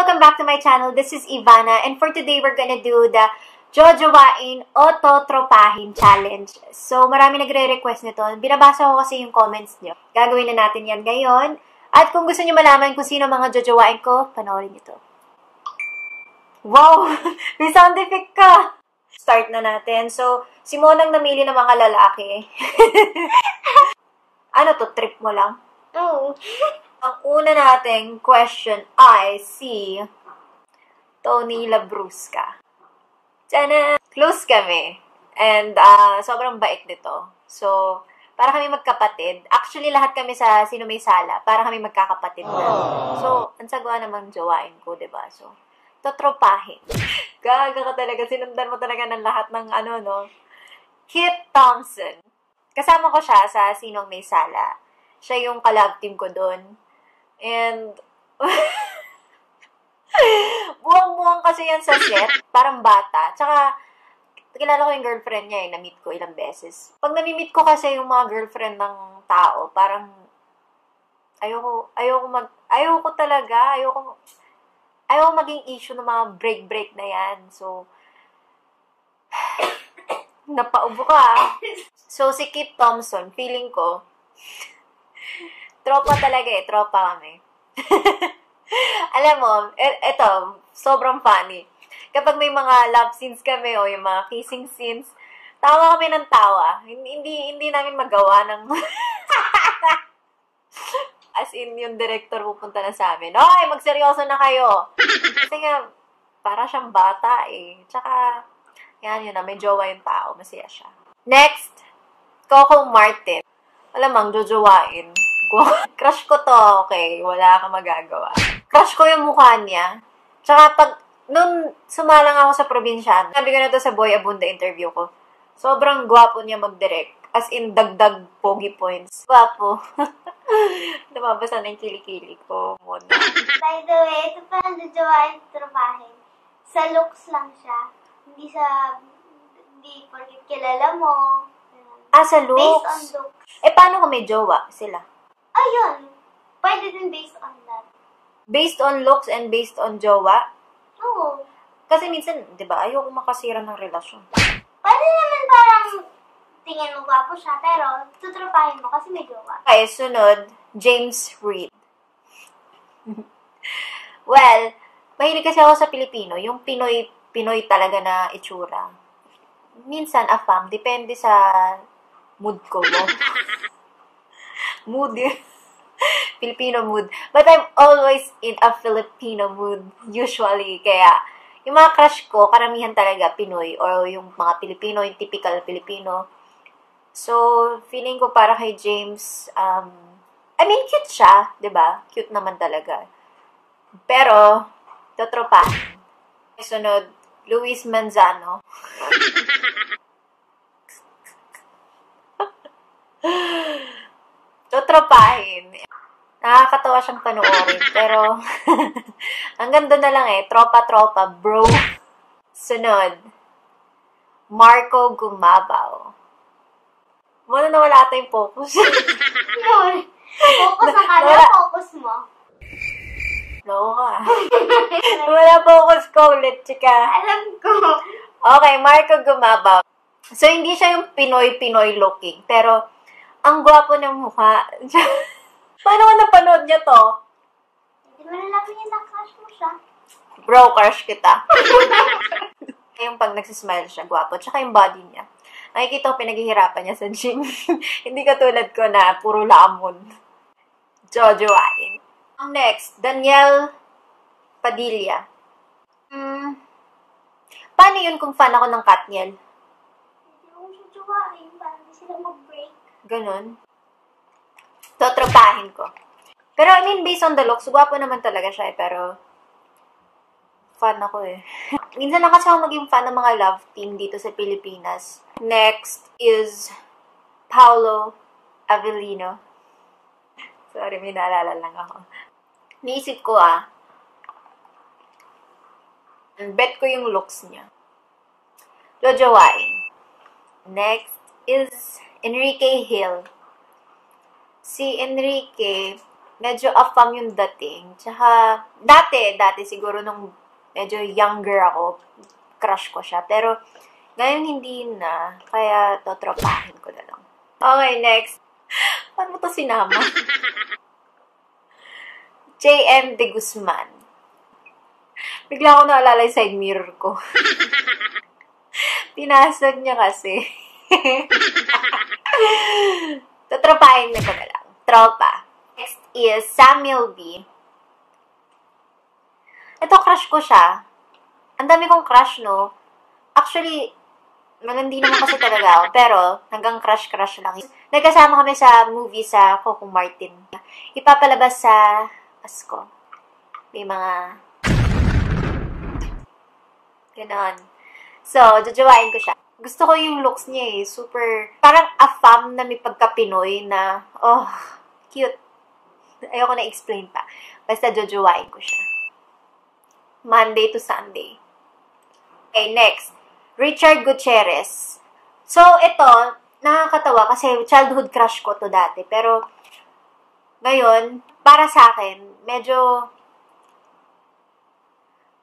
welcome back to my channel. This is Ivana and for today we're gonna do the Jojowain Oto Tropahin Challenge. So, marami nagre-request nito. Binabasa ko kasi yung comments nyo. Gagawin na natin yan ngayon. At kung gusto nyo malaman kung sino mga Jojowain ko, panoorin nyo to. Wow! May sound effect ka! Start na natin. So, si Monang namili ng mga lalaki. ano to? Trip mo lang? Oo. Ang una nating question ay si Tony Labrusca. Tana! Close kami. And uh, sobrang bait nito. So, para kami magkapatid. Actually, lahat kami sa Sino May Sala, para kami magkakapatid na. So, ang sagwa namang jowain ko, 'di ba So, totropahin. Gaga ka talaga. Sinundan mo talaga ng lahat ng ano, no? Kit Thompson. Kasama ko siya sa Sinong May Sala. Siya yung kalab team ko doon. And, buwang-buwang kasi yan sa set. Parang bata. Tsaka, kilala ko yung girlfriend niya eh. Na-meet ko ilang beses. Pag nami-meet ko kasi yung mga girlfriend ng tao, parang, ayoko, ayoko mag, ayoko talaga, ayoko, ayoko maging issue ng mga break-break na yan. So, napaubo ka. So, si Kit Thompson, feeling ko, tropa talaga eh, tropa kami. Alam mo, e- eto, sobrang funny. Kapag may mga love scenes kami o yung mga kissing scenes, tawa kami ng tawa. Hindi, hindi, namin magawa ng... As in, yung director pupunta na sa amin, Hoy, magseryoso na kayo! Kasi nga, para siyang bata eh. Tsaka, yan yun na, may jowa yung tao, masaya siya. Next, Coco Martin. Alamang, jojowain. Crush ko to, okay, wala kang magagawa. Crush ko yung mukha niya. Tsaka pag, nung sumalang ako sa probinsya, sabi ko na to sa Boy Abunda interview ko, sobrang gwapo niya mag-direct. As in, dagdag pogi points. Gwapo. Lumabasa na yung kilikili ko. Muna. By the way, ito pa ang jojowain trabahin. Sa looks lang siya. Hindi sa, hindi porkit kilala mo. Ah, sa Based on looks. looks. Eh, paano kung may jowa sila? Ayun. Pwede din based on that. Based on looks and based on jowa? Oo. Kasi minsan, di ba, ayoko makasira ng relasyon. Pwede naman parang tingin mo gwapo siya, pero tutropahin mo kasi may jowa. Okay, sunod, James Reid. well, mahilig kasi ako sa Pilipino, yung Pinoy, Pinoy talaga na itsura. Minsan, afam, depende sa mood ko. Mood. Filipino mood. But I'm always in a Filipino mood, usually. Kaya, yung mga crush ko, karamihan talaga Pinoy or yung mga Pilipino, yung typical Pilipino. So, feeling ko para kay James, um, I mean, cute siya, ba? Cute naman talaga. Pero, totropahin. Sunod, Luis Manzano. totropahin. Nakakatawa siyang panoorin. Pero, hanggang doon na lang eh. Tropa-tropa, bro. Sunod, Marco Gumabaw. Muna nawala ata yung focus. Yun. Focus sa kanya, Wala. focus mo. Loko ka. Wala focus ko ulit, chika. Alam ko. Okay, Marco Gumabaw. So, hindi siya yung Pinoy-Pinoy looking. Pero, ang gwapo ng mukha. Paano ka napanood niya to? Hindi mo na namin yung crush mo siya. Bro, crush kita. yung pag nagsismile siya, gwapo. Tsaka yung body niya. Nakikita ko pinaghihirapan niya sa gym. Hindi katulad ko na puro lamon. Jojoain. Ang next, Danielle Padilla. Hmm. Paano yun kung fan ako ng Katniel? Hindi mo siya jowain para hindi sila mag-break. Ganon. Totropahin ko. Pero I mean, based on the looks, gwapo naman talaga siya eh, pero fan ako eh. Minsan lang kasi ako maging fan ng mga love team dito sa Pilipinas. Next is Paolo Avellino. Sorry, may naalala lang ako. Niisip ko ah, bet ko yung looks niya. Jojowain. Next is Enrique Hill. Si Enrique, medyo afam yung dating. Tsaka, dati, dati siguro nung medyo younger ako, crush ko siya. Pero, ngayon hindi na. Kaya, totropahin ko na lang. Okay, next. Paano mo to sinama? J.M. De Guzman. Bigla ako naalala yung side mirror ko. Pinasag niya kasi. Tatrapahin na ko na lang. Tropa. Next is Samuel B. Ito, crush ko siya. Ang dami kong crush, no? Actually, malandi naman kasi talaga ako. Pero, hanggang crush-crush lang. Nagkasama kami sa movie sa Coco Martin. Ipapalabas sa Asko. May mga... Ganon. So, jajawain ko siya. Gusto ko yung looks niya eh. Super, parang afam na may pagka-Pinoy na, oh, cute. Ayoko na explain pa. Basta jajawain ko siya. Monday to Sunday. Okay, next. Richard Gutierrez. So, ito, nakakatawa kasi childhood crush ko to dati. Pero, ngayon, para sa akin, medyo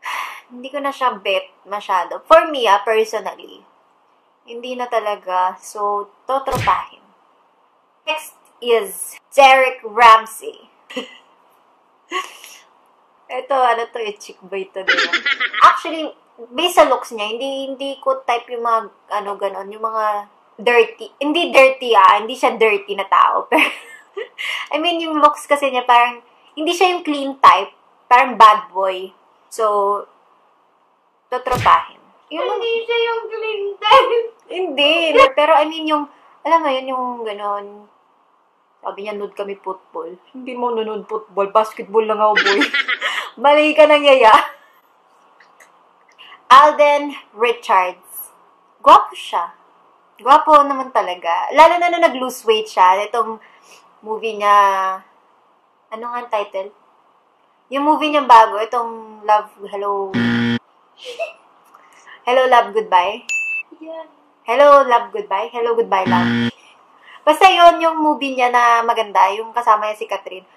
hindi ko na siya bet masyado. For me, ah, personally, hindi na talaga. So, totropahin. Next is Derek Ramsey. Ito, ano to, eh, chick boy to, diba? Actually, based sa looks niya, hindi hindi ko type yung mga, ano, ganon, yung mga dirty. Hindi dirty, ah. Hindi siya dirty na tao. Pero, I mean, yung looks kasi niya, parang, hindi siya yung clean type. Parang bad boy. So, totropahin. Yung, Hindi siya yung Clinton. Hindi. Pero I mean yung, alam mo yun, yung ganon. Sabi niya, nude kami football. Hindi mo nanood football. Basketball lang ako, boy. Mali ka nang yaya. Alden Richards. Gwapo siya. Gwapo naman talaga. Lalo na na nag-lose weight siya. Itong movie niya, ano nga ang title? Yung movie niya bago, itong Love, Hello, Hello, Love, Goodbye. Yan. Hello, Love, Goodbye. Hello, Goodbye, Love. Basta yon yung movie niya na maganda, yung kasama niya si Catherine.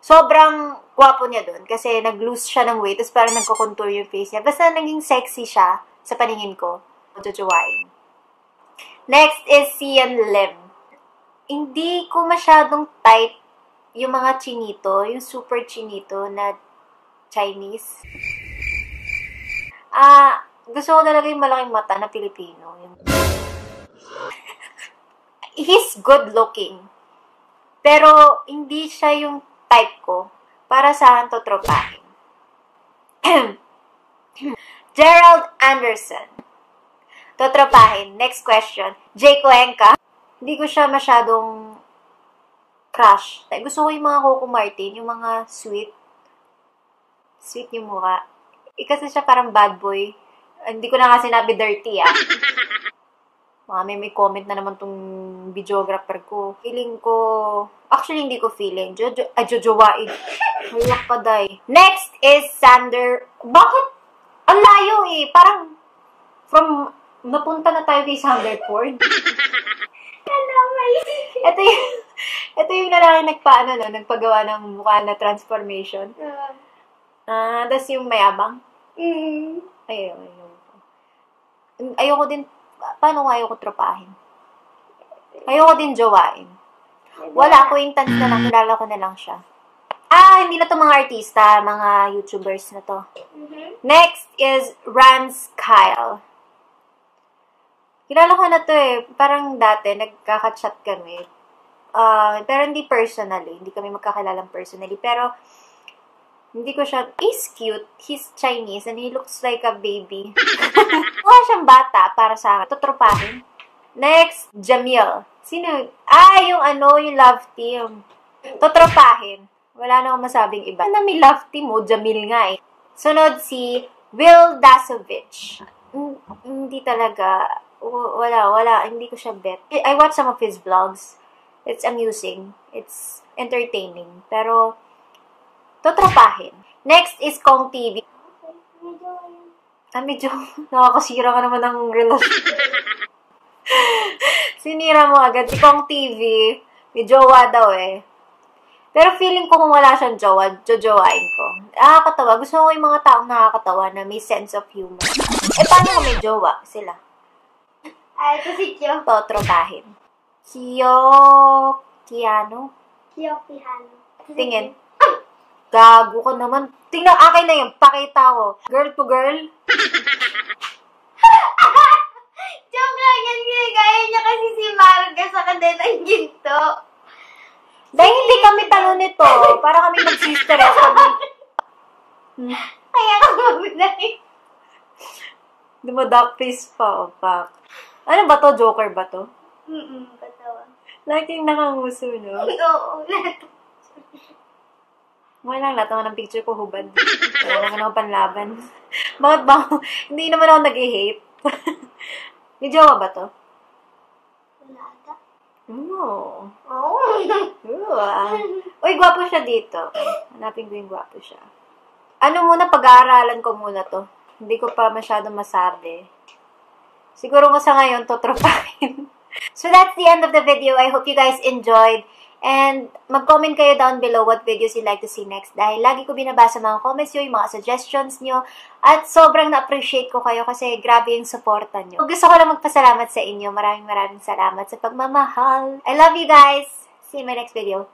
Sobrang gwapo niya doon kasi nag-lose siya ng weight, tapos parang nagko-contour yung face niya. Basta naging sexy siya sa paningin ko. Jojowain. Next is Sian Lim. Hindi ko masyadong type yung mga chinito, yung super chinito na Chinese. Ah, gusto ko talaga yung malaking mata na Pilipino. He's good looking. Pero, hindi siya yung type ko para sa akin to tropahin. Gerald Anderson. Totropahin. Next question. Jay Cuenca. Hindi ko siya masyadong crush. Gusto ko yung mga Coco Martin, yung mga sweet. Sweet yung mukha. Eh, kasi siya parang bad boy. Hindi ko na nga sinabi dirty, ah. Mga may, may comment na naman tong videographer ko. Feeling ko... Actually, hindi ko feeling. Jojo, ay, jojowain. Halak ka, day. Next is Sander. Bakit? Ang layo eh. Parang from... Napunta na tayo kay Sanderford. Hello, my ito yung... Ito yung lalaki nagpaano, no? Nagpagawa ng mukha na transformation. Uh, Ah, tas yung mayabang. mm, Ayaw, ayaw. Ayoko din, paano ko ayoko tropahin? Ayoko din jowain. Wala, acquaintance na lang, kilala ko na lang siya. Ah, hindi na to mga artista, mga YouTubers na to. mhm. Next is Rance Kyle. Kilala ko na to eh. Parang dati, nagkaka-chat kami. Ah, pero hindi personally. Hindi kami magkakakilalang personally. Pero, hindi ko siya, he's cute. He's Chinese and he looks like a baby. Mukha siyang bata para sa akin. Tutropahin. Next, Jamil. Sino? Ah, yung ano, yung love team. Tutropahin. Wala na akong masabing iba. Na may love team mo, Jamil nga eh. Sunod si Will Dasovich. Hindi talaga. Wala, wala. Hindi ko siya bet. I watch some of his vlogs. It's amusing. It's entertaining. Pero, totropahin. Next is Kong TV. Ah, medyo nakakasira ka naman ng relasyon. Sinira mo agad. Si Kong TV, may jowa daw eh. Pero feeling ko kung wala siyang jowa, jojowain ko. Nakakatawa. Gusto ko yung mga taong nakakatawa na may sense of humor. Eh, paano kung may jowa sila? Ay, ito si Kyo. Totropahin. Kiyo... Kiano? Kyo si Tingin. Gago ka naman. Tingnan, akin na yun. Pakita ko. Girl to girl. Joke lang yan. Ginagaya niya kasi si Marga sa kadenang ginto. Dahil hindi kami talo nito. Para kami mag-sister. Hmm, Kaya ka mabinay. dumadak face pa. O, pak. Ano ba to? Joker ba to? Mm-mm, patawa. Laging nakanguso, no? Oo, lahat. Wala lang, lahat naman ng picture ko hubad. Wala naman ako panlaban. Bakit ba? Hindi naman ako nag-hate. May jowa ba to? Wala ata. Oo. Oo. Ah. Uy, gwapo siya dito. Hanapin ko yung gwapo siya. Ano muna, pag-aaralan ko muna to. Hindi ko pa masyado masabi. Siguro nga sa ngayon, totropahin. so that's the end of the video. I hope you guys enjoyed. And mag-comment kayo down below what videos you'd like to see next. Dahil lagi ko binabasa mga comments nyo, yung mga suggestions nyo. At sobrang na-appreciate ko kayo kasi grabe yung supportan nyo. Gusto ko lang magpasalamat sa inyo. Maraming maraming salamat sa pagmamahal. I love you guys. See you in my next video.